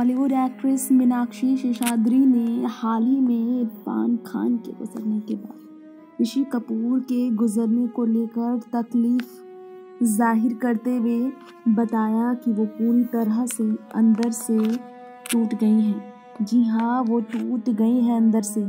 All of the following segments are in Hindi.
एक्ट्रेस मीनाक्षी शेषाद्री ने हाल ही में इरफान खान के गुजरने के बाद ऋषि कपूर के गुजरने को लेकर तकलीफ़ ज़ाहिर करते हुए बताया कि वो पूरी तरह से अंदर से टूट गई हैं। जी हाँ वो टूट गई हैं अंदर से,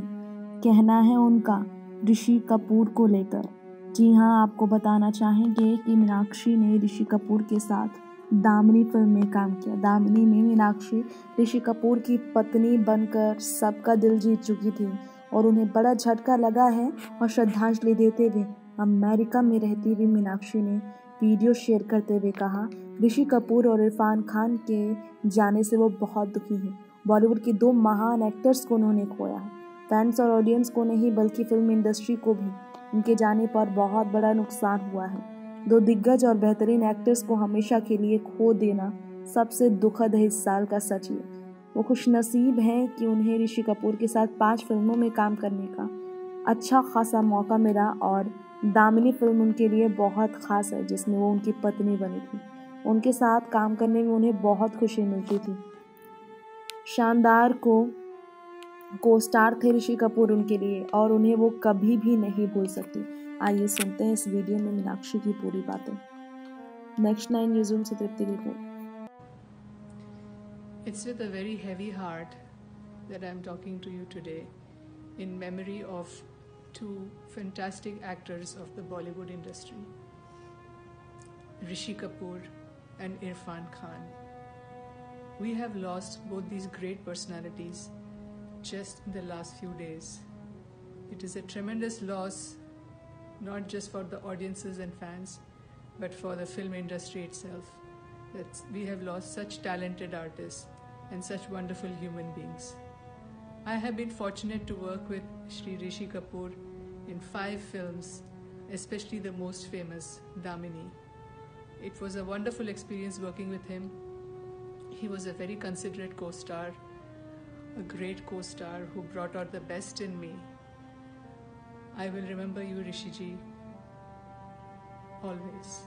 कहना है उनका ऋषि कपूर को लेकर। जी हाँ आपको बताना चाहेंगे कि मीनाक्षी ने ऋषि कपूर के साथ दामिनी फ़िल्म में काम किया। दामिनी में मीनाक्षी, ऋषि कपूर की पत्नी बनकर सबका दिल जीत चुकी थी और उन्हें बड़ा झटका लगा है और श्रद्धांजलि देते हुए अमेरिका में रहती हुई मीनाक्षी ने वीडियो शेयर करते हुए कहा, ऋषि कपूर और इरफान खान के जाने से वो बहुत दुखी हैं। बॉलीवुड के दो महान एक्टर्स को उन्होंने खोया है। फैंस और ऑडियंस को नहीं, बल्कि फ़िल्म इंडस्ट्री को भी। उनके जाने पर बहुत बड़ा नुकसान हुआ है। दो दिग्गज और बेहतरीन एक्टर्स को हमेशा के लिए खो देना सबसे दुखद है इस साल का सच ये वो खुश नसीब हैं कि उन्हें ऋषि कपूर के साथ पाँच फ़िल्मों में काम करने का अच्छा खासा मौका मिला और दामिनी फ़िल्म उनके लिए बहुत ख़ास है, जिसमें वो उनकी पत्नी बनी थी। उनके साथ काम करने में उन्हें बहुत खुशी मिलती थी। शानदार को को स्टार थे ऋषि कपूर उनके लिए और उन्हें वो कभी भी नहीं भूल सकती। आइए सुनते हैं इस वीडियो में मीनाक्षी की पूरी बातें। नेक्स्ट नाइन न्यूज़ रूम से Tripti report it's with a very heavy heart that I am talking to you today in memory of two fantastic actors of the Bollywood industry Rishi Kapoor and Irfan Khan We have lost both these great personalities just in the last few days. It is a tremendous loss not just for the audiences and fans, but for the film industry itself. That we have lost such talented artists and such wonderful human beings. I have been fortunate to work with Sri Rishi Kapoor in five films, especially the most famous, Damini. It was a wonderful experience working with him. He was a very considerate co star, a great co star who brought out the best in me I will remember you, Rishiji, always.